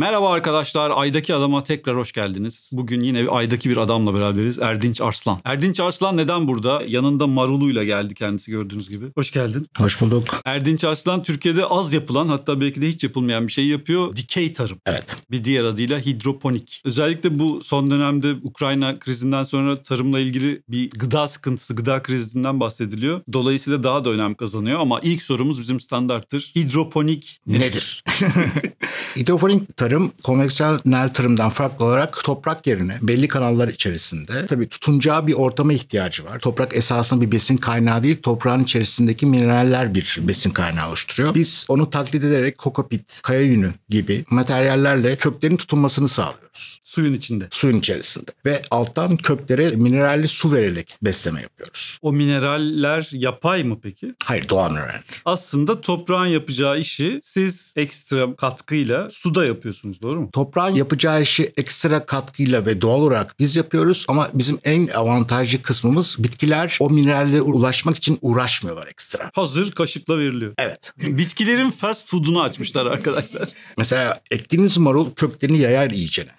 Merhaba arkadaşlar, Ay'daki Adam'a tekrar hoş geldiniz. Bugün yine bir Ay'daki bir adamla beraberiz, Erdinç Arslan. Erdinç Arslan neden burada? Yanında Marulu'yla geldi kendisi gördüğünüz gibi. Hoş geldin. Hoş bulduk. Erdinç Arslan Türkiye'de az yapılan hatta belki de hiç yapılmayan bir şey yapıyor. Dikey tarım. Evet. Bir diğer adıyla hidroponik. Özellikle bu son dönemde Ukrayna krizinden sonra tarımla ilgili bir gıda sıkıntısı, gıda krizinden bahsediliyor. Dolayısıyla daha da önem kazanıyor ama ilk sorumuz bizim standarttır. Hidroponik Nedir? Hidroponik tarım konvansiyonel tarımdan farklı olarak toprak yerine belli kanallar içerisinde tabii tutunacağı bir ortama ihtiyacı var. Toprak esasında bir besin kaynağı değil, toprağın içerisindeki mineraller bir besin kaynağı oluşturuyor. Biz onu taklit ederek kokopit, kaya yünü gibi materyallerle köklerin tutunmasını sağlıyoruz. Suyun içinde. Suyun içerisinde. Ve alttan köklere mineralli su vererek besleme yapıyoruz. O mineraller yapay mı peki? Hayır doğal mineraller. Aslında toprağın yapacağı işi siz ekstra katkıyla suda yapıyorsunuz doğru mu? Toprağın yapacağı işi ekstra katkıyla ve doğal olarak biz yapıyoruz ama bizim en avantajlı kısmımız bitkiler o minerallere ulaşmak için uğraşmıyorlar ekstra. Hazır kaşıkla veriliyor. Evet. Bitkilerin fast food'unu açmışlar arkadaşlar. Mesela ektiğiniz marul köklerini yayar iyicene.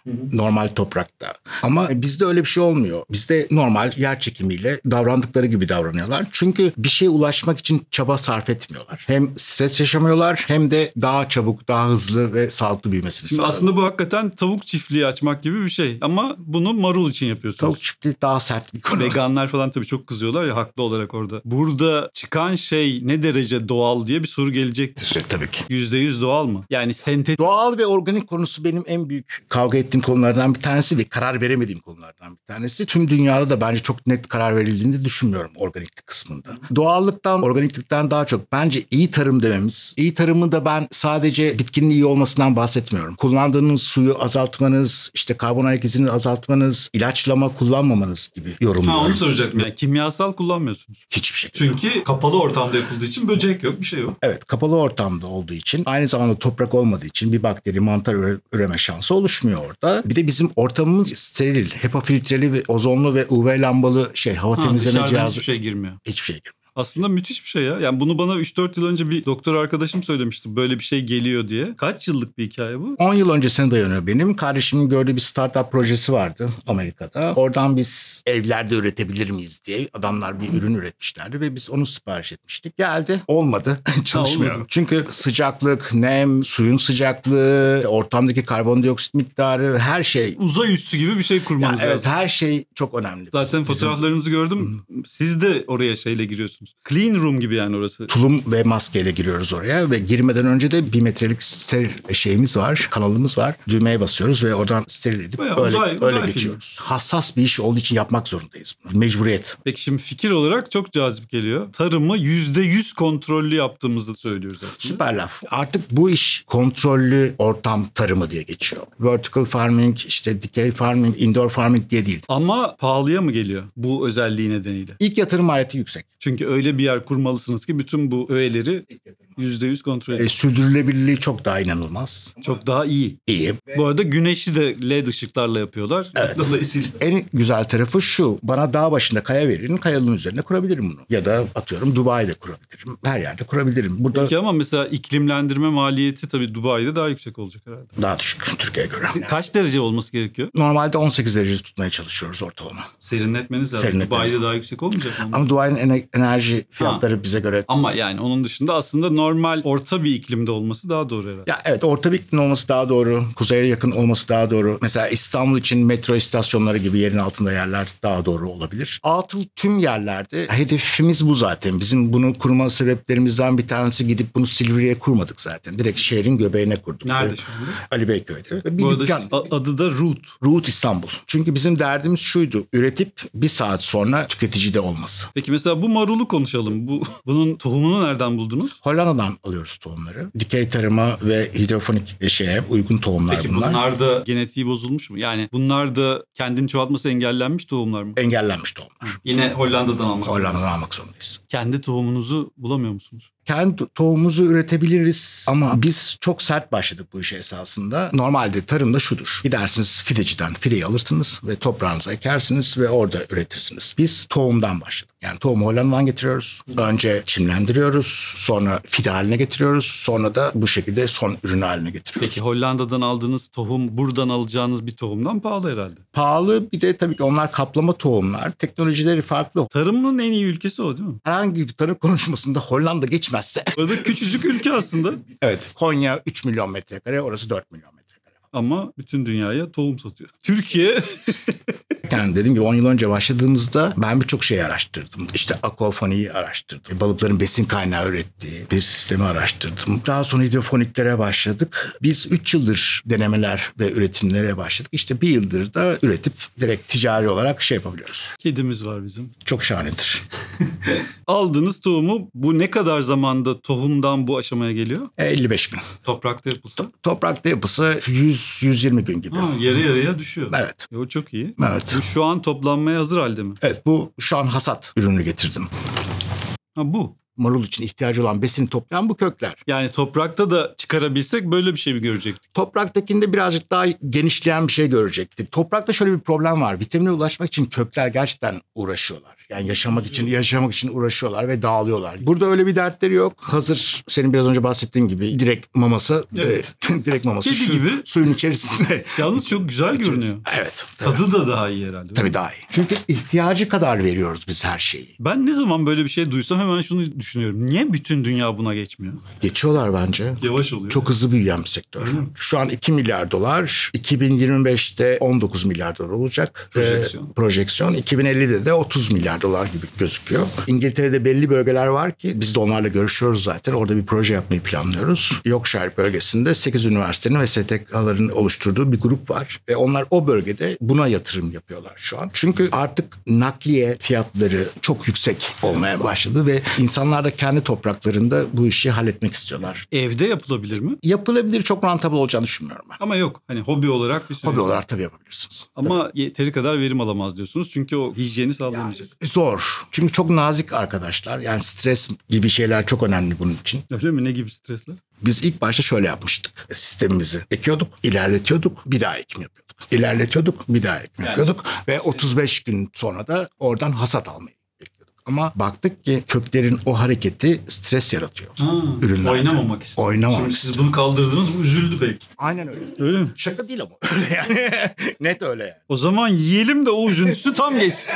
Normal toprakta. Ama bizde öyle bir şey olmuyor. Bizde normal yer çekimiyle davrandıkları gibi davranıyorlar. Çünkü bir şeye ulaşmak için çaba sarf etmiyorlar. Hem stres yaşamıyorlar hem de daha çabuk, daha hızlı ve sağlıklı büyümesini sağlıyorlar. aslında bu hakikaten tavuk çiftliği açmak gibi bir şey. Ama bunu marul için yapıyorsunuz. Tavuk çiftliği daha sert bir konu. Veganlar falan tabii çok kızıyorlar ya haklı olarak orada. Burada çıkan şey ne derece doğal diye bir soru gelecektir. Evet, tabii ki. %100 doğal mı? Yani sentetik Doğal ve organik konusu benim en büyük kavga ettiğim konulardan bir tanesi ve karar veremediğim konulardan bir tanesi. Tüm dünyada da bence çok net karar verildiğini düşünmüyorum organiklik kısmında. Doğallıktan, organiklikten daha çok bence iyi tarım dememiz. İyi tarımı da ben sadece bitkinin iyi olmasından bahsetmiyorum. Kullandığınız suyu azaltmanız, işte karbon ayak izini azaltmanız, ilaçlama kullanmamanız gibi Ha yorumluyorum. onu soracaktım. Yani kimyasal kullanmıyorsunuz. Hiçbir şey. Çünkü kapalı ortamda yapıldığı için böcek yok, bir şey yok. Evet kapalı ortamda olduğu için aynı zamanda toprak olmadığı için bir bakteri mantar üre- üreme şansı oluşmuyor orada. Bir de bizim ortamımız steril, HEPA filtreli ve ozonlu ve UV lambalı şey hava Ha, temizleme cihazı hiçbir şey girmiyor. hiçbir şey girmiyor. Aslında müthiş bir şey ya. Yani bunu bana 3-4 yıl önce bir doktor arkadaşım söylemişti. Böyle bir şey geliyor diye. Kaç yıllık bir hikaye bu? 10 yıl öncesine dayanıyor benim. Kardeşimin gördüğü bir startup projesi vardı Amerika'da. Oradan biz evlerde üretebilir miyiz diye adamlar bir ürün üretmişlerdi ve biz onu sipariş etmiştik. Geldi olmadı çalışmıyor. olmadı. Çünkü sıcaklık, nem, suyun sıcaklığı, ortamdaki karbondioksit miktarı her şey Uzay üssü gibi bir şey Ya kurmanız evet lazım. her şey çok önemli. Zaten Bizim fotoğraflarınızı gördüm. Siz de oraya şeyle giriyorsunuz. Clean room gibi yani orası. tulum ve maskeyle giriyoruz oraya ve girmeden önce de bir metrelik steril şeyimiz var, kanalımız var. Düğmeye basıyoruz ve oradan steril edip Bayağı öyle, uzay- uzay öyle filmi. geçiyoruz. Hassas bir iş olduğu için yapmak zorundayız. Mecburiyet. Peki şimdi fikir olarak çok cazip geliyor. Tarımı %100 kontrollü yaptığımızı söylüyoruz aslında. Süper laf. Artık bu iş kontrollü ortam tarımı diye geçiyor. Vertical farming, işte dikey farming, indoor farming diye değil. Ama pahalıya mı geliyor bu özelliği nedeniyle? İlk yatırım maliyeti yüksek. Çünkü öyle bir yer kurmalısınız ki bütün bu öğeleri %100 kontrol E, edin. sürdürülebilirliği çok daha inanılmaz. Çok daha iyi. İyi. Bu arada güneşi de led ışıklarla yapıyorlar. Evet. Dolayısıyla En güzel tarafı şu. Bana dağ başında kaya verin. Kayalığın üzerine kurabilirim bunu. Ya da atıyorum Dubai'de kurabilirim. Her yerde kurabilirim. Burada Peki ama mesela iklimlendirme maliyeti tabii Dubai'de daha yüksek olacak herhalde. daha düşük Türkiye'ye göre. Kaç derece olması gerekiyor? Normalde 18 derece tutmaya çalışıyoruz ortalama. Serinletmeniz lazım. Serinletmeniz Dubai'de daha yüksek olmayacak mı? Ama Dubai'nin ener- enerji fiyatları bize göre Ama yani onun dışında aslında normal orta bir iklimde olması daha doğru herhalde. Ya evet orta bir iklim olması daha doğru. Kuzeye yakın olması daha doğru. Mesela İstanbul için metro istasyonları gibi yerin altında yerler daha doğru olabilir. Atıl tüm yerlerde hedefimiz bu zaten. Bizim bunu kurma sebeplerimizden bir tanesi gidip bunu Silivri'ye kurmadık zaten. Direkt şehrin göbeğine kurduk. Nerede şu anda? Ali Beyköy'de. Bir Bu dükkan. adı da Root. Route İstanbul. Çünkü bizim derdimiz şuydu. Üretip bir saat sonra tüketicide olması. Peki mesela bu marulu konuşalım. Bu bunun tohumunu nereden buldunuz? Hollanda'dan alıyoruz tohumları. Dikey tarıma ve hidrofonik şeye uygun tohumlar Peki bunlar. bunlar da genetiği bozulmuş mu? Yani bunlar da kendini çoğaltması engellenmiş tohumlar mı? Engellenmiş tohumlar. Yine Hollanda'dan almak Hollanda'dan almak zorundayız. Kendi tohumunuzu bulamıyor musunuz? Kendi tohumumuzu üretebiliriz ama biz çok sert başladık bu işe esasında. Normalde tarımda şudur. Gidersiniz fideciden fideyi alırsınız ve toprağınıza ekersiniz ve orada üretirsiniz. Biz tohumdan başladık. Yani tohumu Hollanda'dan getiriyoruz. Önce çimlendiriyoruz. Sonra fide haline getiriyoruz. Sonra da bu şekilde son ürün haline getiriyoruz. Peki Hollanda'dan aldığınız tohum buradan alacağınız bir tohumdan pahalı herhalde. Pahalı bir de tabii ki onlar kaplama tohumlar. Teknolojileri farklı. Tarımın en iyi ülkesi o değil mi? Herhangi bir tarım konuşmasında Hollanda geçmezse. O da küçücük ülke aslında. evet Konya 3 milyon metrekare orası 4 milyon metrekare. Ama bütün dünyaya tohum satıyor. Türkiye Yani dediğim gibi 10 yıl önce başladığımızda ben birçok şey araştırdım. İşte aquafoniyi araştırdım. Balıkların besin kaynağı ürettiği bir sistemi araştırdım. Daha sonra hidrofoniklere başladık. Biz 3 yıldır denemeler ve üretimlere başladık. İşte bir yıldır da üretip direkt ticari olarak şey yapabiliyoruz. kedimiz var bizim. Çok şahanedir. Aldığınız tohumu bu ne kadar zamanda tohumdan bu aşamaya geliyor? 55 gün. Toprakta yapılsa Toprakta yapısı 100-120 gün gibi. ha, yarı yarıya düşüyor. Evet. E, o çok iyi. Evet. Bu şu an toplanmaya hazır halde mi? Evet bu şu an hasat ürünü getirdim. Ha bu. Marul için ihtiyacı olan besini toplayan bu kökler. Yani toprakta da çıkarabilsek böyle bir şey mi görecektik? Topraktakinde birazcık daha genişleyen bir şey görecektik. Toprakta şöyle bir problem var. Vitamine ulaşmak için kökler gerçekten uğraşıyorlar. Yani yaşamak için yaşamak için uğraşıyorlar ve dağılıyorlar. Burada öyle bir dertleri yok. Hazır senin biraz önce bahsettiğin gibi direkt maması Evet. e, direkt maması Kedi su- gibi. suyun içerisinde. Yalnız çok güzel görünüyor. Evet. Tabii. Tadı da daha iyi herhalde. Tabii daha iyi. Çünkü ihtiyacı kadar veriyoruz biz her şeyi. Ben ne zaman böyle bir şey duysam hemen şunu düşünüyorum. Niye bütün dünya buna geçmiyor? Geçiyorlar bence. Yavaş oluyor. Çok hızlı büyüyen bir sektör. Şu an 2 milyar dolar. 2025'te 19 milyar dolar olacak. Projeksiyon. Ee, projeksiyon. 2050'de de 30 milyar dolar gibi gözüküyor. İngiltere'de belli bölgeler var ki biz de onlarla görüşüyoruz zaten. Orada bir proje yapmayı planlıyoruz. Yorkshire bölgesinde 8 üniversitenin ve STK'ların oluşturduğu bir grup var. Ve onlar o bölgede buna yatırım yapıyorlar şu an. Çünkü artık nakliye fiyatları çok yüksek olmaya başladı ve insanlar da kendi topraklarında bu işi halletmek istiyorlar. Evde yapılabilir mi? Yapılabilir çok rentable olacağını düşünmüyorum ben. Ama yok. Hani hobi olarak bir süre. Hobi olarak tabii yapabilirsiniz. Ama yeteri kadar verim alamaz diyorsunuz. Çünkü o hijyeni sağlayamayacak. Zor. Çünkü çok nazik arkadaşlar. Yani stres gibi şeyler çok önemli bunun için. Öyle mi? Ne gibi stresler? Biz ilk başta şöyle yapmıştık. Sistemimizi ekiyorduk, ilerletiyorduk, bir daha ekim yapıyorduk. İlerletiyorduk, bir daha ekim Yani- yapıyorduk. Ve 35 gün sonra da oradan hasat almayı. Ama baktık ki köklerin o hareketi stres yaratıyor. Ürünlerde. Oynamamak istiyor. Oynamamak Şimdi istiyor. siz bunu kaldırdınız bu üzüldü belki. Aynen öyle. Öyle mi? Şaka değil ama öyle yani. Net öyle yani. O zaman yiyelim de o üzüntüsü tam geçsin.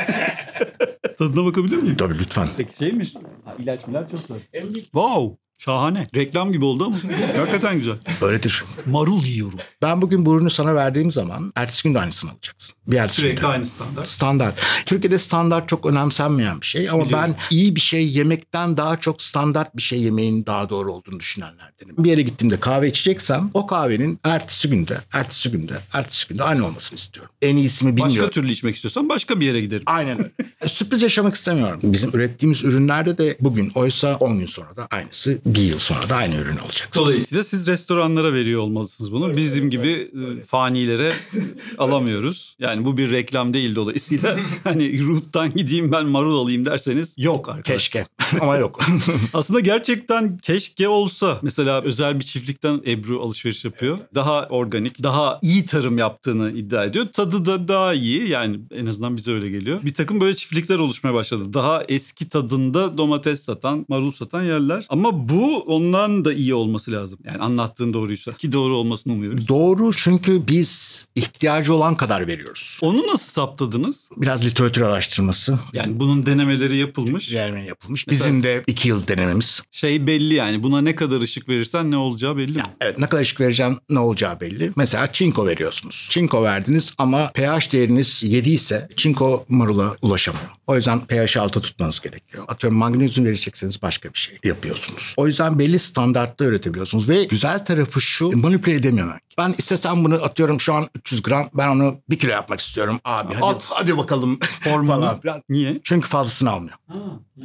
Tadına bakabilir miyim? Tabii lütfen. Peki şeymiş. Ha, ilaç milaç zor. Wow. Şahane. Reklam gibi oldu ama. Hakikaten güzel. Öyledir. Marul yiyorum. Ben bugün bu ürünü sana verdiğim zaman ertesi gün de aynısını alacaksın. Bir ertesi Sürekli günde. aynı standart. Standart. Türkiye'de standart çok önemsenmeyen bir şey ama Biliyorum. ben iyi bir şey yemekten daha çok standart bir şey yemeğin daha doğru olduğunu düşünenlerdenim. Bir yere gittiğimde kahve içeceksem o kahvenin ertesi günde, ertesi günde, ertesi günde aynı olmasını istiyorum. En iyisini Başka bilmiyorum. türlü içmek istiyorsan başka bir yere giderim. Aynen öyle. Sürpriz yaşamak istemiyorum. Bizim ürettiğimiz ürünlerde de bugün oysa 10 gün sonra da aynısı, bir yıl sonra da aynı ürün olacak. Dolayısıyla siz restoranlara veriyor olmalısınız bunu. Bizim gibi e, fanilere alamıyoruz. Yani bu bir reklam değil dolayısıyla. hani Root'tan gideyim ben marul alayım derseniz yok arkadaşlar. Keşke ama yok. Aslında gerçekten keşke olsa. Mesela özel bir çiftlikten Ebru alışveriş yapıyor. Daha organik, daha iyi tarım yaptığını iddia ediyor. Tadı da daha iyi. Yani en azından bize öyle geliyor. Bir takım böyle çiftlikler oluşmaya başladı. Daha eski tadında domates satan, marul satan yerler. Ama bu ondan da iyi olması lazım. Yani anlattığın doğruysa. Ki doğru olmasını umuyoruz. Doğru çünkü biz ihtiyacı olan kadar veriyoruz. Onu nasıl saptadınız? Biraz literatür araştırması. Yani bunun denemeleri yapılmış. Yermen yapılmış. Mesela- Bizim de iki yıl denememiz. Şey belli yani. Buna ne kadar ışık verirsen ne olacağı belli mi? Evet ne kadar ışık vereceğim ne olacağı belli. Mesela çinko veriyorsunuz. Çinko verdiniz ama pH değeriniz 7 ise çinko marula ulaşamıyor. O yüzden pH'i alta tutmanız gerekiyor. Atıyorum magnezyum verecekseniz başka bir şey yapıyorsunuz. O yüzden belli standartta üretebiliyorsunuz. Ve güzel tarafı şu manipüle edememek. Ben istesem bunu atıyorum şu an 300 gram ben onu 1 kilo yapmak istiyorum. Abi hadi, At. hadi bakalım falan filan. Niye? Çünkü fazlasını almıyor.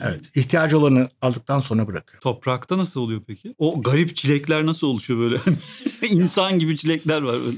Evet. İhtiyacı olanı aldıktan sonra bırakıyor. Toprakta nasıl oluyor peki? O garip çilekler nasıl oluşuyor böyle? İnsan gibi çilekler var böyle.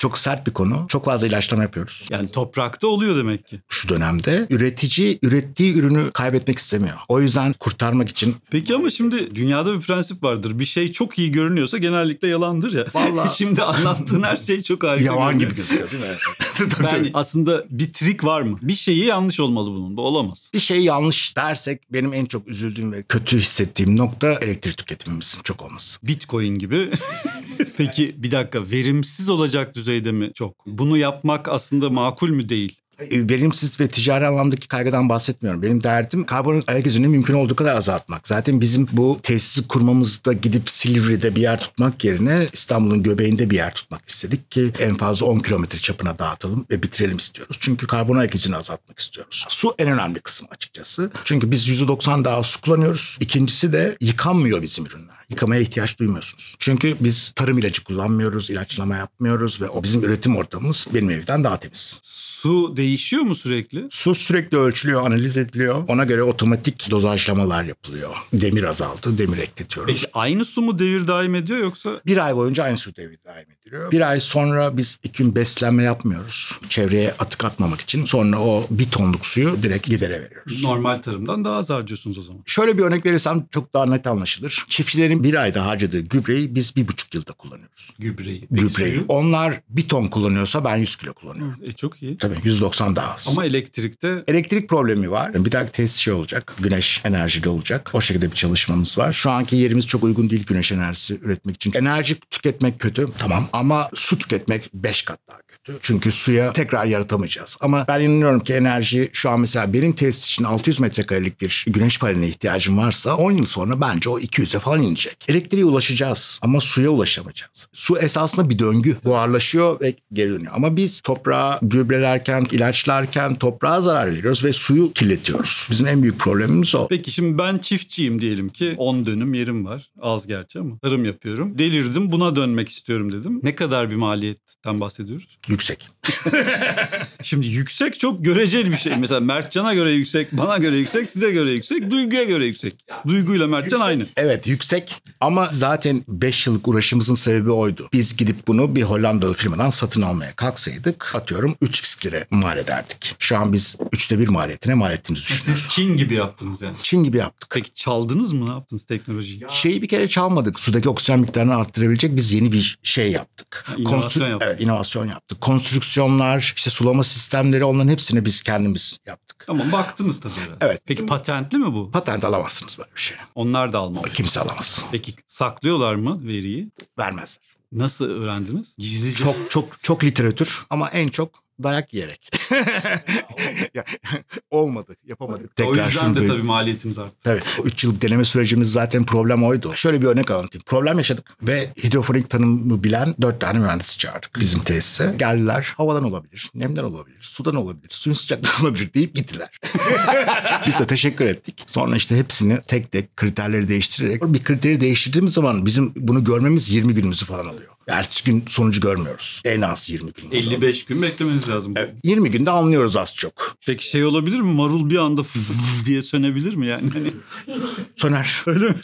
Çok sert bir konu. Çok fazla ilaçlama yapıyoruz. Yani toprakta oluyor demek ki. Şu dönemde üretici ürettiği ürünü kaybetmek istemiyor. O yüzden kurtarmak için Peki ama şimdi dünyada bir prensip vardır. Bir şey çok iyi görünüyorsa genellikle yalandır ya. Vallahi- şimdi anlattığın her şey çok harika. yalan gibi gözüküyor değil mi? Tabii, tabii. Yani aslında bir trik var mı? Bir şeyi yanlış olmalı bunun. Bu olamaz. Bir şey yanlış dersek benim en çok üzüldüğüm ve kötü hissettiğim nokta elektrik tüketimimizin çok olması. Bitcoin gibi. Peki bir dakika verimsiz olacak düzeyde mi çok? Bunu yapmak aslında makul mü değil? Verimsiz ve ticari anlamdaki kaygıdan bahsetmiyorum. Benim derdim karbon ayak izini mümkün olduğu kadar azaltmak. Zaten bizim bu tesisi kurmamızda gidip Silivri'de bir yer tutmak yerine İstanbul'un göbeğinde bir yer tutmak istedik ki en fazla 10 kilometre çapına dağıtalım ve bitirelim istiyoruz. Çünkü karbon ayak izini azaltmak istiyoruz. Su en önemli kısım açıkçası. Çünkü biz %90 daha su kullanıyoruz. İkincisi de yıkanmıyor bizim ürünler. Yıkamaya ihtiyaç duymuyorsunuz. Çünkü biz tarım ilacı kullanmıyoruz, ilaçlama yapmıyoruz ve o bizim üretim ortamımız benim evden daha temiz. Su değişiyor mu sürekli? Su sürekli ölçülüyor, analiz ediliyor. Ona göre otomatik dozajlamalar yapılıyor. Demir azaldı, demir ekletiyoruz. Peki aynı su mu devir daim ediyor yoksa Bir ay boyunca aynı su devri devam ediliyor. Bir ay sonra biz iki gün beslenme yapmıyoruz. Çevreye atık atmamak için. Sonra o bir tonluk suyu direkt gidere veriyoruz. normal tarımdan daha az harcıyorsunuz o zaman? Şöyle bir örnek verirsem çok daha net anlaşılır. Çiftçilerin bir ayda harcadığı gübreyi biz bir buçuk yılda kullanıyoruz. Gübreyi. Gübreyi. suyu? Onlar bir ton kullanıyorsa ben 100 kilo kullanıyorum. E çok iyi. Tabii 190 daha az. Ama elektrikte Elektrik problemi var. Bir dahaki tesis şey olacak. Güneş enerjili olacak. O şekilde bir çalışmamız var. Şu anki yerimiz çok uygun değil güneş enerjisi üretmek için. Enerji tüketmek kötü tamam ama su tüketmek 5 kat daha kötü. Çünkü suya tekrar yaratamayacağız. Ama ben inanıyorum ki enerji şu an mesela benim tesis için 600 metrekarelik bir güneş paneline ihtiyacım varsa 10 yıl sonra bence o 200'e falan inecek. Elektriğe ulaşacağız ama suya ulaşamayacağız. Su esasında bir döngü. Buharlaşıyor ve geri dönüyor. Ama biz toprağı gübrelerken, ilaçlarken toprağa zarar veriyoruz ve suyu kirletiyoruz. Bizim en büyük problemimiz o. Peki şimdi ben çiftçiyim diyelim ki 10 dönüm yerim var. Az gerçi ama tarım yapıyorum. Delirdim buna dönmek istiyorum dedim. Ne kadar bir maliyetten bahsediyoruz? Yüksek. Şimdi yüksek çok göreceli bir şey. Mesela Mertcan'a göre yüksek, bana göre yüksek, size göre yüksek, Duygu'ya göre yüksek. Duyguyla Mertcan aynı. Evet yüksek ama zaten 5 yıllık uğraşımızın sebebi oydu. Biz gidip bunu bir Hollandalı firmadan satın almaya kalksaydık atıyorum 3x lira mal ederdik. Şu an biz üçte bir maliyetine mal ettiğimizi düşünüyoruz. Siz Çin gibi yaptınız yani. Çin gibi yaptık. Peki çaldınız mı? Ne yaptınız teknolojiyi? Şeyi bir kere çalmadık. Sudaki oksijen miktarını arttırabilecek biz yeni bir şey yaptık. inovasyon Konstru- yaptık. Evet, inovasyon yaptık. Konstrüksiyonlar, işte sulama sistemleri onların hepsini biz kendimiz yaptık. Tamam baktınız tabii. Evet. Peki patentli mi bu? Patent alamazsınız böyle bir şey. Onlar da almalı. Kimse alamaz. Peki saklıyorlar mı veriyi? Vermezler. Nasıl öğrendiniz? Gizlice. Çok çok çok literatür ama en çok dayak yiyerek. Ya, Olmadı, yapamadık. o Tekrar yüzden şunu de tabii maliyetiniz arttı. Tabii. O 3 yıllık deneme sürecimiz zaten problem oydu. Şöyle bir örnek anlatayım. Problem yaşadık ve hidrofonik tanımı bilen 4 tane mühendis çağırdık bizim tesise. Geldiler. Havadan olabilir, nemden olabilir, sudan olabilir, suyun sıcaklığı olabilir deyip gittiler. Biz de teşekkür ettik. Sonra işte hepsini tek tek kriterleri değiştirerek bir kriteri değiştirdiğimiz zaman bizim bunu görmemiz 20 günümüzü falan alıyor. Ertesi gün sonucu görmüyoruz. En az 20 gün. 55 gün beklemeniz lazım. Evet, 20 günde anlıyoruz az çok. Peki şey olabilir mi? Marul bir anda diye sönebilir mi yani? Hani Söner. öyle mi?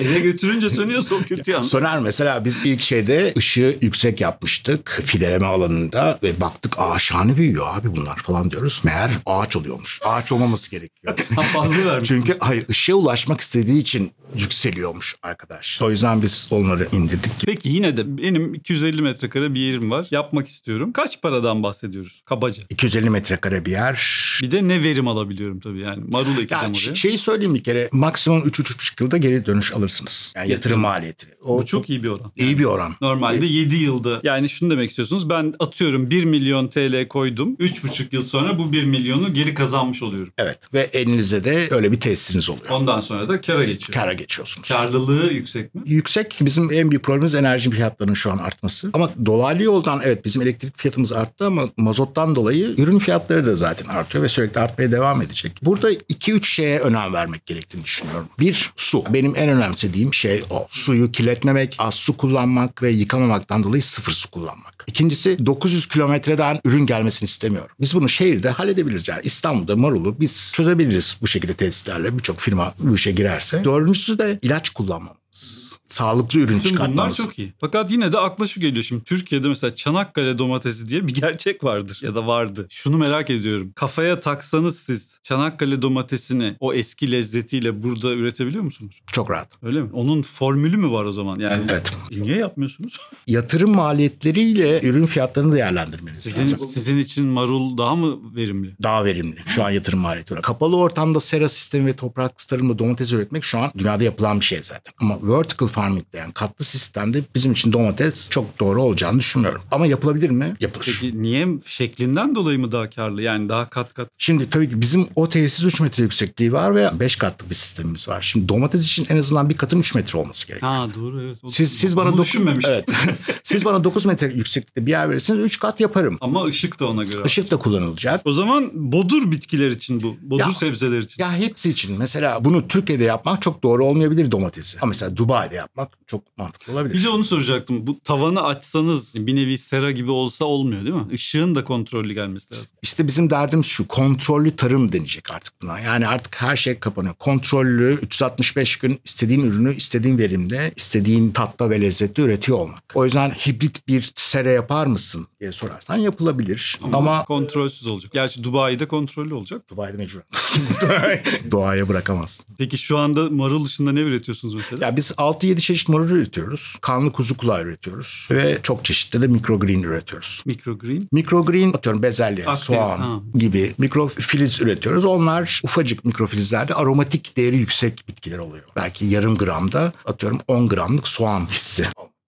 Eve götürünce sönüyorsa o kötü yani. Soner mesela biz ilk şeyde ışığı yüksek yapmıştık fideleme alanında ve baktık aa şahane büyüyor abi bunlar falan diyoruz. Meğer ağaç oluyormuş. Ağaç olmaması gerekiyor. Fazla vermiş. Çünkü hayır ışığa ulaşmak istediği için yükseliyormuş arkadaş. O yüzden biz onları indirdik. Peki yine de benim 250 metrekare bir yerim var. Yapmak istiyorum. Kaç paradan bahsediyoruz? Kabaca. 250 metrekare bir yer. Bir de ne verim alabiliyorum tabii yani. Marul ekeceğim Ya oraya. şeyi söyleyeyim bir kere maksimum 3-3,5 yılda geri dönüş alırsınız. Yani yatırım Yatırım. maliyeti. O Bu çok iyi bir oran. iyi bir oran. Normalde 7 yılda yani şunu demek istiyorsunuz ben atıyorum 1 milyon TL koydum 3,5 yıl sonra bu 1 milyonu geri kazanmış oluyorum. Evet ve elinizde de öyle bir tesisiniz oluyor. Ondan sonra da kara geçiyor. Kara geçiyorsunuz. Karlılığı yüksek mi? Yüksek. Bizim en büyük problemimiz enerji fiyatlarının şu an artması. Ama dolaylı yoldan evet bizim elektrik fiyatımız arttı ama mazottan dolayı ürün fiyatları da zaten artıyor ve sürekli artmaya devam edecek. Burada 2-3 şeye önem vermek gerektiğini düşünüyorum. Bir, su. Benim en önemsediğim şey o. Suyu kirletmemek, az su kullanmak ve yıkamamaktan dolayı sıfır su kullanmak. İkincisi 900 kilometreden ürün gelmesini istemiyorum. Biz bunu şehirde halledebiliriz. Yani İstanbul'da marulu biz çözebiliriz bu şekilde tesislerle. Birçok firma bu işe girerse. Dördüncüsü de ilaç kullanmamamız. Sağlıklı ürün Tüm bunlar çıkartmalısın. çok iyi. Fakat yine de akla şu geliyor şimdi. Türkiye'de mesela Çanakkale domatesi diye bir gerçek vardır ya da vardı. Şunu merak ediyorum. Kafaya taksanız siz Çanakkale domatesini o eski lezzetiyle burada üretebiliyor musunuz? Çok rahat. Öyle mi? Onun formülü mü var o zaman? Yani Evet. E niye yapmıyorsunuz? Yatırım maliyetleriyle ürün fiyatlarını değerlendirmeniz Sizin lazım. sizin için marul daha mı verimli? Daha verimli şu an yatırım maliyeti olarak. Kapalı ortamda sera sistemi ve toprak tarımda domates üretmek şu an dünyada yapılan bir şey zaten. Ama vertical farming'de yani katlı sistemde bizim için domates çok doğru olacağını düşünmüyorum. Ama yapılabilir mi? Yapılır. Peki niye şeklinden dolayı mı daha karlı? Yani daha kat kat. Şimdi tabii ki bizim o tesis 3 metre yüksekliği var ve 5 katlı bir sistemimiz var. Şimdi domates için en azından bir katın 3 metre olması gerekiyor. Ha doğru evet. O- Siz siz bana Bunu 9 düşünmemiştim. Evet. siz bana 9 metre yükseklikte bir yer verirseniz 3 kat yaparım. Ama ışık da ona göre. Işık da kullanılacak. O zaman bodur bitkiler için bu. Bodur Ya- sebzeler için. Ya hepsi için mesela bunu Türkiye'de yapmak çok doğru olmayabilir domatesi. Ama mesela Dubai'de yapmak çok mantıklı olabilir. Bir de onu soracaktım. Bu tavanı açsanız bir nevi sera gibi olsa olmuyor değil mi? Işığın da kontrollü gelmesi lazım. İşte bizim derdimiz şu kontrollü tarım denecek artık buna. Yani artık her şey kapanıyor. Kontrollü 365 gün istediğin ürünü istediğin verimde istediğin tatta ve lezzette üretiyor olmak. O yüzden hibrit bir sera yapar mısın diye sorarsan yapılabilir. Ama, Ama, kontrolsüz olacak. Gerçi Dubai'de kontrollü olacak. Dubai'de mecbur. Doğaya bırakamazsın. Peki şu anda marul dışında ne üretiyorsunuz mesela? Ya biz 6-7 çeşit marul üretiyoruz. Kanlı kuzu kulağı üretiyoruz. Ve çok çeşitli de microgreen üretiyoruz. Microgreen. Mikrogreen atıyorum bezelye, Akdeniz, soğan ha. gibi mikrofiliz üretiyoruz. Onlar ufacık mikrofilizlerde aromatik değeri yüksek bitkiler oluyor. Belki yarım gramda atıyorum 10 gramlık soğan hissi.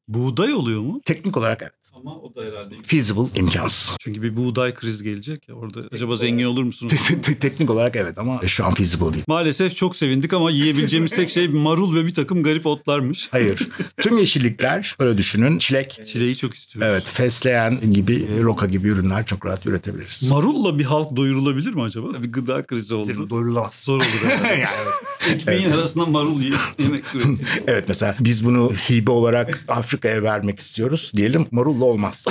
Buğday oluyor mu? Teknik olarak evet. Ama o da herhalde. Feasible imkansız. Çünkü bir buğday krizi gelecek ya orada. Acaba zengin olur musunuz? Te- te- Teknik olarak evet ama şu an feasible değil. Maalesef çok sevindik ama yiyebileceğimiz tek şey marul ve bir takım garip otlarmış. Hayır. Tüm yeşillikler öyle düşünün. Çilek, Çileği çok istiyoruz. evet fesleğen gibi, e, roka gibi ürünler çok rahat üretebiliriz. Marulla bir halk doyurulabilir mi acaba? Bir gıda krizi oldu. Doyurulamaz. Zor olur. Yani evet. Ekmeğin arasından marul yiyip yemek üretin. Evet mesela biz bunu hibe olarak Afrika'ya vermek istiyoruz. Diyelim marulla olmaz.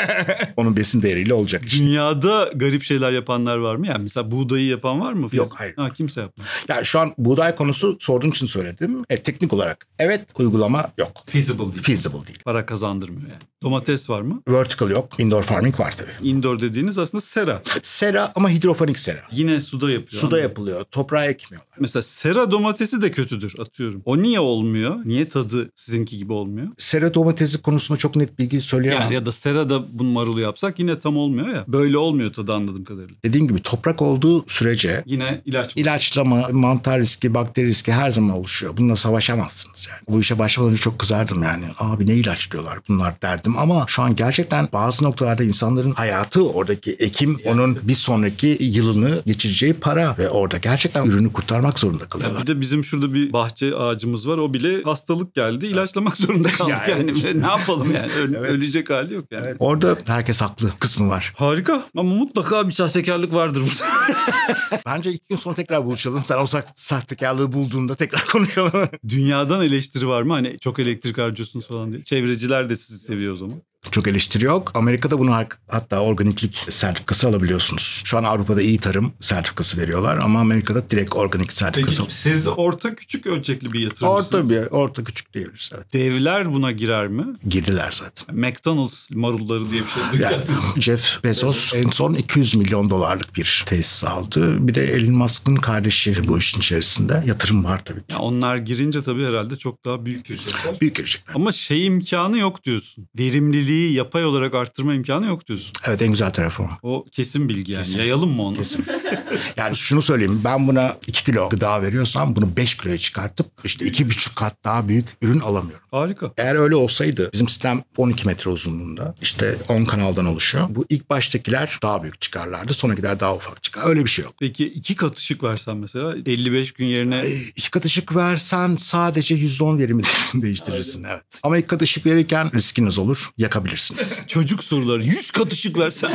Onun besin değeriyle olacak işte. Dünyada garip şeyler yapanlar var mı? Yani mesela buğdayı yapan var mı? Yok, hayır. Ha, kimse yapmıyor. Yani şu an buğday konusu sorduğun için söyledim. E, teknik olarak evet uygulama yok. Feasible değil. Feasible değil. Para kazandırmıyor yani. Domates var mı? Vertical yok. Indoor farming var tabii. Indoor dediğiniz aslında sera. Sera ama hidrofonik sera. Yine suda yapıyor. Suda Anladım. yapılıyor. Toprağa ekmiyorlar. Mesela sera domatesi de kötüdür atıyorum. O niye olmuyor? Niye tadı sizinki gibi olmuyor? Sera domatesi konusunda çok net bilgi söyleyemem. Yani ya da serada bunu marulu yapsak yine tam olmuyor ya. Böyle olmuyor tadı anladığım kadarıyla. Dediğim gibi toprak olduğu sürece Yine ilaç ilaçlama, mantar riski, bakteri riski her zaman oluşuyor. Bununla savaşamazsınız yani. Bu işe başlamadan önce çok kızardım yani. Abi ne ilaçlıyorlar bunlar derdim. Ama şu an gerçekten bazı noktalarda insanların hayatı oradaki ekim onun bir sonraki yılını geçireceği para. Ve orada gerçekten ürünü kurtarmak zorunda Ya kalıyorlar. bir de bizim şurada bir bahçe ağacımız var. O bile hastalık geldi. ilaçlamak zorunda kaldık Ya yani. evet. ne yapalım yani? Öl- Ölecek hali yok yani. Orada herkes haklı kısmı var. Harika ama mutlaka bir sahtekarlık vardır burada. Bence iki gün sonra tekrar buluşalım. Sen o sa- sahtekarlığı bulduğunda tekrar konuşalım. Dünyadan eleştiri var mı? Hani çok elektrik harcıyorsunuz falan diye. Çevreciler de sizi seviyor o zaman. Çok eleştiri yok. Amerika'da bunu hatta organiklik sertifikası alabiliyorsunuz. Şu an Avrupa'da iyi tarım sertifikası veriyorlar ama Amerika'da direkt organik sertifikası. siz orta küçük ölçekli bir yatırımcısınız. Orta bir orta küçük diyebiliriz. Evet. Devler buna girer mi? Girdiler zaten. McDonald's marulları diye bir şey. Yani Jeff Bezos en son 200 milyon dolarlık bir tesis aldı. Bir de Elon Musk'ın kardeşi bu işin içerisinde. Yatırım var tabii ki. Ya onlar girince tabii herhalde çok daha büyük girecekler. Büyük girecekler. Ama şey imkanı yok diyorsun. Verimliliği yapay olarak arttırma imkanı yok diyorsun. Evet en güzel tarafı o. O kesin bilgi yani. Yayalım mı onu? Yani şunu söyleyeyim ben buna 2 kilo gıda veriyorsam bunu 5 kiloya çıkartıp işte 2,5 kat daha büyük ürün alamıyorum. Harika. Eğer öyle olsaydı bizim sistem 12 metre uzunluğunda işte 10 kanaldan oluşuyor. Bu ilk baştakiler daha büyük çıkarlardı sonrakiler daha ufak çıkar. Öyle bir şey yok. Peki iki kat ışık versen mesela 55 gün yerine E, iki kat ışık versen sadece %10 verimi değiştirirsin evet. Ama iki kat ışık verirken riskiniz olur yakabilirsiniz. çocuk soruları 100 kat ışık versen.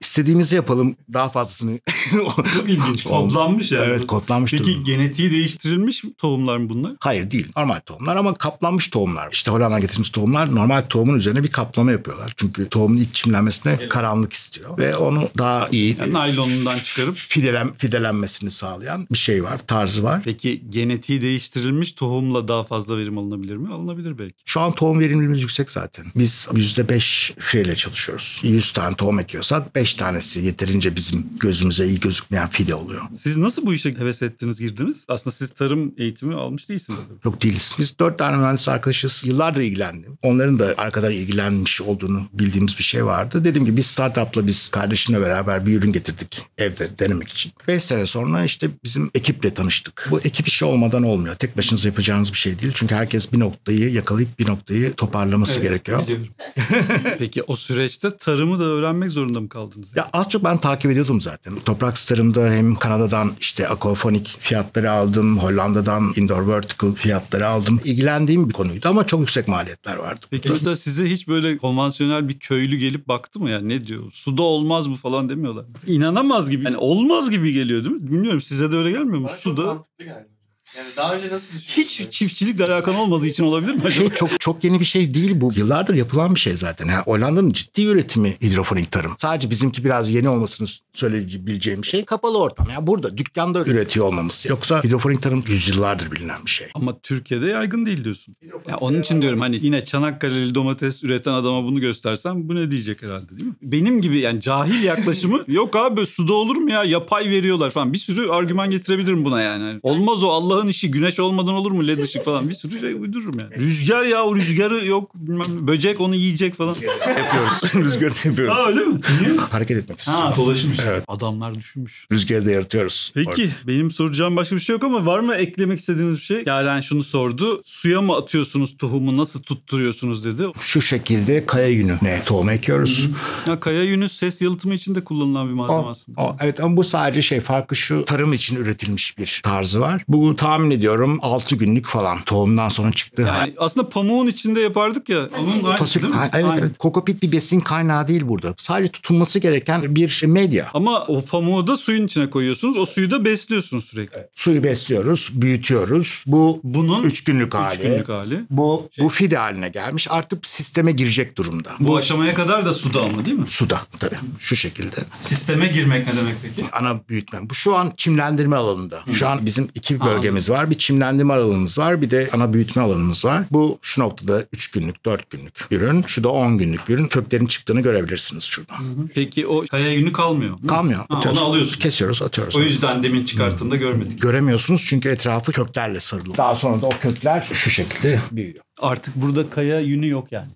İstediğimizi yapalım daha fazla bazısını Çok ilginç. Kodlanmış yani. Evet kodlanmış Peki durumda. genetiği değiştirilmiş tohumlar mı bunlar? Hayır değil. Normal tohumlar ama kaplanmış tohumlar. İşte Hollanda getirmiş tohumlar normal tohumun üzerine bir kaplama yapıyorlar. Çünkü tohumun ilk çimlenmesine karanlık istiyor. Ve onu daha iyi Yani naylonundan çıkarıp fidelen, fidelenmesini sağlayan bir şey var, tarzı var. Peki genetiği değiştirilmiş tohumla daha fazla verim alınabilir mi? Alınabilir belki. Şu an tohum verimliliğimiz yüksek zaten. Biz %5 fideyle çalışıyoruz. 100 tane tohum ekiyorsak 5 tanesi yeterince bizim gözümüze iyi gözükmeyen fide oluyor. Siz nasıl bu işe heves ettiniz, girdiniz? Aslında siz tarım eğitimi almış değilsiniz. Yok değiliz. Biz dört tane mühendis arkadaşız. Yıllardır ilgilendim. Onların da arkadan ilgilenmiş olduğunu bildiğimiz bir şey vardı. Dediğim gibi biz startupla biz kardeşimle beraber bir ürün getirdik evde denemek için. Beş sene sonra işte bizim ekiple tanıştık. Bu ekip işi olmadan olmuyor. Tek başınıza yapacağınız bir şey değil. Çünkü herkes bir noktayı yakalayıp bir noktayı toparlaması gerekiyor. Biliyorum. Peki o süreçte tarımı da öğrenmek zorunda mı kaldınız? Ya az çok ben takip ediyordum zaten. Toprak tarımda hem Kanada'dan işte aquafonik fiyatları aldım. Hollanda'dan indoor vertical fiyatları aldım. İlgilendiğim bir konuydu ama çok yüksek maliyetler vardı. Peki mesela size hiç böyle konvansiyonel bir köylü gelip baktı mı yani ne diyor? Suda olmaz bu falan demiyorlar. İnanamaz gibi. Yani olmaz gibi geliyor değil mi? Bilmiyorum size de öyle gelmiyor mu? Bana çok Suda mantıklı geldi. Yani daha önce nasıl hiç çiftçilikle alakan olmadığı için olabilir mi? acaba? şey çok çok yeni bir şey değil bu. Yıllardır yapılan bir şey zaten. Yani Hollanda'nın ciddi üretimi hidrofonik tarım. Sadece bizimki biraz yeni olmasını söyleyebileceğim bir şey kapalı ortam. Yani burada dükkanda üretiyor olmamız. Yoksa hidrofonik tarım yüzyıllardır bilinen bir şey. Ama Türkiye'de yaygın değil diyorsun. Ya onun için diyorum hani yine Çanakkale'li domates üreten adama bunu göstersem bu ne diyecek herhalde değil mi? Benim gibi yani cahil yaklaşımı yok abi suda olur mu ya yapay veriyorlar falan bir sürü argüman getirebilirim buna yani. Hani olmaz o Allah'ın işi güneş olmadan olur mu led ışık falan bir sürü şey uydururum yani. Rüzgar ya o rüzgarı yok bilmem böcek onu yiyecek falan. yapıyoruz. Rüzgarı da yapıyoruz. Ha öyle mi? Niye? Hareket etmek istiyorum. Ha dolaşmış. Evet. Adamlar düşünmüş. Rüzgarı da yaratıyoruz. Peki benim soracağım başka bir şey yok ama var mı eklemek istediğiniz bir şey? Yaren şunu sordu. Suya mı atıyorsunuz tohumu nasıl tutturuyorsunuz dedi. Şu şekilde kaya yününe tohum ekiyoruz. Ya kaya yünü ses yalıtımı için de kullanılan bir malzeme O, aslında. o, evet ama bu sadece şey farkı şu tarım için üretilmiş bir tarzı var. Bu tahmin ediyorum 6 günlük falan tohumdan sonra çıktığı hal. Yani aslında pamuğun içinde yapardık ya. Onun aynı, Fasulye, değil mi? Evet, Aynı. evet. Kokopit bir besin kaynağı değil burada. Sadece tutulması gereken bir medya. Ama o pamuğu da suyun içine koyuyorsunuz. O suyu da besliyorsunuz sürekli. Suyu besliyoruz, büyütüyoruz. Bu Bunun 3 günlük hali. üç günlük hali. Bu bu fide haline gelmiş. Artık sisteme girecek durumda. Bu aşamaya kadar da suda ama değil mi? Suda tabii. Şu şekilde. Sisteme girmek ne demek peki? ana büyütme. Bu şu an çimlendirme alanında. Şu an bizim iki bölgemiz var. Bir çimlendirme alanımız var. Bir de ana büyütme alanımız var. Bu şu noktada 3 günlük, 4 günlük ürün. Şu da 10 günlük bir ürün. Köklerin çıktığını görebilirsiniz şuradan. Peki o kaya yünü kalmıyor. mu? Kalmıyor. Ha, Atıyoruz. onu alıyorsun. Kesiyoruz, atıyoruz. O yüzden demin çıkarttığında görmedik. Göremiyorsunuz çünkü etrafı köklerle sarılı. Daha sonra da o kökler şu şekilde büyüyor. Artık burada kaya yünü yok yani.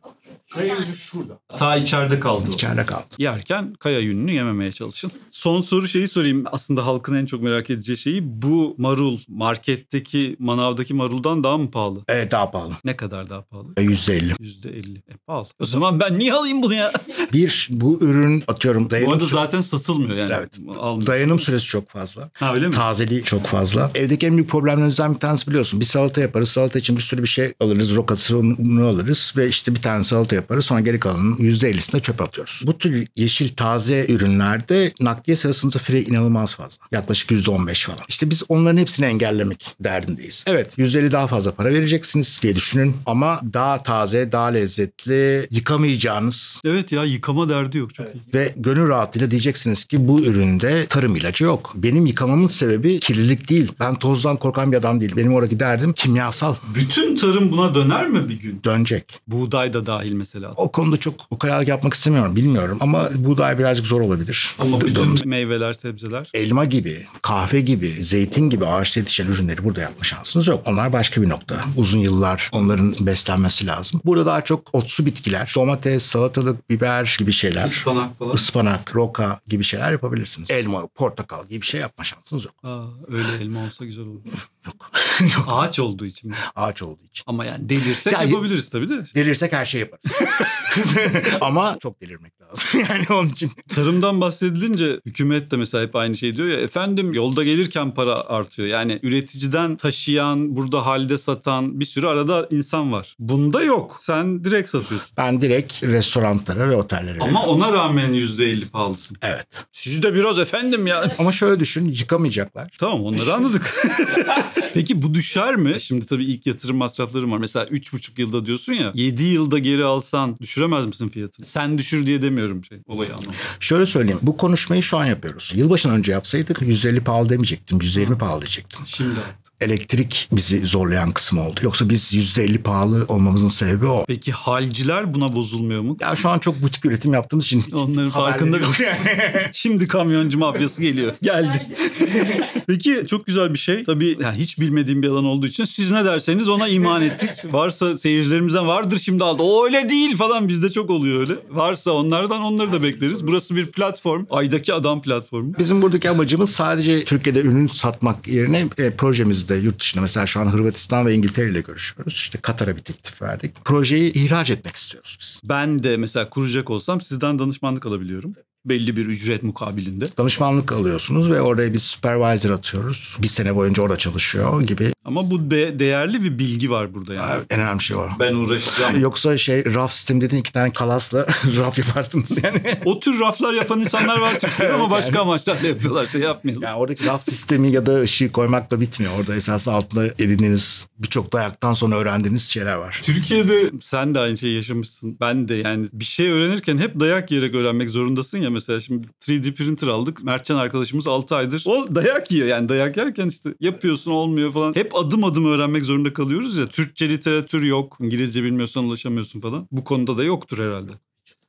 Kaya ürünü şurada. Ta içeride kaldı o. İçeride kaldı. Yerken kaya yününü yememeye çalışın. Son soru şeyi sorayım. Aslında halkın en çok merak edeceği şeyi bu marul marketteki manavdaki maruldan daha mı pahalı? Evet daha pahalı. Ne kadar daha pahalı? %50. %50. E pahalı. O zaman ben niye alayım bunu ya? Bir bu ürün atıyorum Bu dayanım, arada sü- zaten satılmıyor yani. Evet. Almıyor. dayanım süresi çok fazla. Ha öyle mi? Tazeliği çok fazla. Evdeki en büyük problemlerimizden bir tanesi biliyorsun. Bir salata yaparız. Salata için bir sürü bir şey alırız. Rokatsını alırız ve işte bir tane salata yaparız. Sonra geri kalanın %50'sini de çöpe atıyoruz. Bu tür yeşil taze ürünlerde nakliye sırasında fire inanılmaz fazla. Yaklaşık %15 falan. İşte biz onların hepsini engellemek derdindeyiz. Evet %50 daha fazla para vereceksiniz diye düşünün ama daha taze, daha lezzetli, yıkamayacağınız Evet ya yıkama derdi yok çok iyi. ve gönül rahatlığıyla diyeceksiniz ki bu üründe tarım ilacı yok. Benim yıkamamın sebebi kirlilik değil. Ben tozdan korkan bir adam değilim. Benim oradaki derdim kimyasal. Bütün tarım buna döner mi bir gün? Dönecek. Buğday da dahil mesela. O konuda çok ukalalık yapmak istemiyorum. Bilmiyorum ama buğday birazcık zor olabilir. Ama bütün meyveler, sebzeler. elma gibi, kahve gibi, zeytin gibi ağaçta yetişen ürünleri burada yapma şansınız yok. Onlar başka bir nokta. Uzun yıllar onların beslenmesi lazım. Burada daha çok otsu bitkiler, domates, salatalık, biber gibi şeyler. Ispanak falan. ıspanak, roka gibi şeyler yapabilirsiniz. Elma, portakal gibi bir şey yapma şansınız yok. Aa, öyle elma olsa güzel olur. Yok. Yok. Ağaç olduğu için. mi? Ağaç olduğu için. Ama yani delirsek Ya- yapabiliriz tabii de. Delirsek her şeyi yaparız. Ama çok delirmek lazım. Yani onun için. Tarımdan bahsedilince hükümet de mesela hep aynı şey diyor ya efendim yolda gelirken para artıyor. Yani üreticiden taşıyan, burada halde satan bir sürü arada insan var. Bunda yok. Sen direkt satıyorsun. Ben direkt restoranlara ve otellere. Ama ona rağmen %50 pahalısın. Evet. Siz de biraz efendim ya. Ama şöyle düşün yıkamayacaklar. Tamam onları anladık. Peki bu düşer mi? Şimdi tabii ilk yatırım masraflarım var. Mesela 3,5 yılda diyorsun ya 7 yılda geri alsan düşüremez misin fiyatını? Sen düşür diye demiyorum şey. Olayı anlamadım. Şöyle söyleyeyim. Bu konuşmayı şu an yapıyoruz. Yılbaşından önce yapsaydık 150 pahalı demeyecektim. 120 pahalı diyecektim. Şimdi Elektrik bizi zorlayan kısım oldu. Yoksa biz %50 pahalı olmamızın sebebi o. Peki halciler buna bozulmuyor mu? Ya şu an çok butik üretim yaptığımız için Onların farkında yani. Şimdi kamyoncu mafyası geliyor. Geldi. Peki çok güzel bir şey. Tabii yani hiç bilmediğim bir alan olduğu için siz ne derseniz ona iman ettik. Varsa seyircilerimizden vardır şimdi aldı. O öyle değil falan bizde çok oluyor öyle. Varsa onlardan onları da bekleriz. Burası bir platform. Aydaki adam platformu. Bizim buradaki amacımız sadece Türkiye'de ürün satmak yerine e, projemizde yurt dışında mesela şu an Hırvatistan ve İngiltere ile görüşüyoruz. İşte Katar'a bir teklif verdik. Projeyi ihraç etmek istiyoruz biz. Ben de mesela kuracak olsam sizden danışmanlık alabiliyorum. Belli bir ücret mukabilinde. Danışmanlık alıyorsunuz ve oraya bir supervisor atıyoruz. Bir sene boyunca orada çalışıyor gibi. Ama bu de- değerli bir bilgi var burada yani. En önemli şey o. Ben uğraşacağım. Yoksa şey raf sistemi dediğin iki tane kalasla raf yaparsınız yani. O tür raflar yapan insanlar var Türkiye'de ama başka amaçlarla yapıyorlar. Şey yapmayalım. Yani oradaki raf sistemi ya da ışığı koymakla bitmiyor. Orada esasında altında edindiğiniz birçok dayaktan sonra öğrendiğiniz şeyler var. Türkiye'de sen de aynı şeyi yaşamışsın. Ben de yani bir şey öğrenirken hep dayak yiyerek öğrenmek zorundasın ya. Mesela şimdi 3D printer aldık. Mertcan arkadaşımız 6 aydır. O dayak yiyor yani dayak yerken işte yapıyorsun olmuyor falan. Hep adım adım öğrenmek zorunda kalıyoruz ya. Türkçe literatür yok. İngilizce bilmiyorsan ulaşamıyorsun falan. Bu konuda da yoktur herhalde.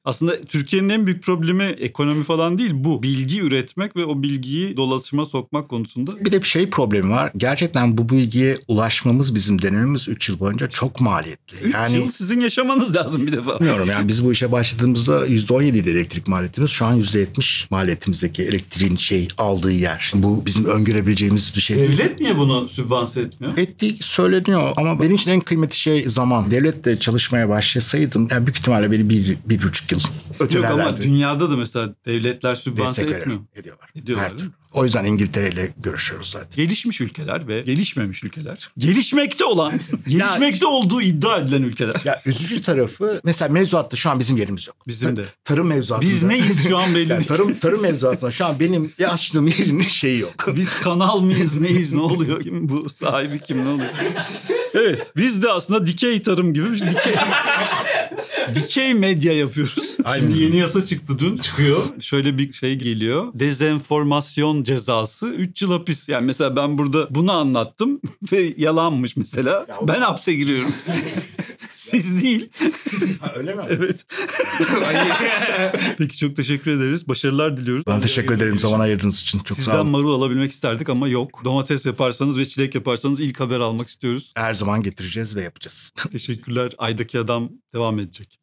Aslında Türkiye'nin en büyük problemi ekonomi falan değil bu. Bilgi üretmek ve o bilgiyi dolaşıma sokmak konusunda. Bir de bir şey problemi var. Gerçekten bu bilgiye ulaşmamız bizim denememiz 3 yıl boyunca çok maliyetli. 3 yani yıl sizin yaşamanız lazım bir defa. bilmiyorum yani biz bu işe başladığımızda %17 idi elektrik maliyetimiz. Şu an %70 maliyetimizdeki elektriğin şey aldığı yer. Bu bizim öngörebileceğimiz bir şey değil. Devlet niye bunu sübvanse etmiyor? Ettiği söyleniyor ama benim için en kıymetli şey zaman. Devletle çalışmaya başlasaydım yani büyük ihtimalle beni bir, bir buçuk yıl Yok ama dünyada da mesela devletler sübvanse Destek etmiyor. Ediyorlar. Ediyorlar, Her türlü. O yüzden İngiltere ile görüşüyoruz zaten. Gelişmiş ülkeler ve gelişmemiş ülkeler. Gelişmekte olan, gelişmekte olduğu iddia edilen ülkeler. Ya üzücü tarafı mesela mevzuatta şu an bizim yerimiz yok. Bizim de. Tarım mevzuatında. Biz neyiz şu an belli Yani tarım, tarım mevzuatında şu an benim açtığım yerin şeyi yok. Biz kanal mıyız neyiz ne oluyor kim bu sahibi kim ne oluyor? Evet biz de aslında dikey tarım gibi dikey, dikey medya yapıyoruz. Aynen. Şimdi yeni yasa çıktı dün çıkıyor. Şöyle bir şey geliyor. Dezenformasyon cezası 3 yıl hapis. Yani mesela ben burada bunu anlattım ve yalanmış mesela. Ben hapse giriyorum. Siz değil. Ha, öyle mi? Evet. Peki çok teşekkür ederiz. Başarılar diliyoruz. Ben teşekkür ederim zaman ayırdığınız için. Çok sağ Sizden olun. marul alabilmek isterdik ama yok. Domates yaparsanız ve çilek yaparsanız ilk haber almak istiyoruz. Her zaman getireceğiz ve yapacağız. Teşekkürler. Aydaki Adam devam edecek.